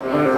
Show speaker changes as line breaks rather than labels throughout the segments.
Uh -huh.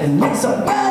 and mix it bad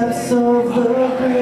depths of the grave.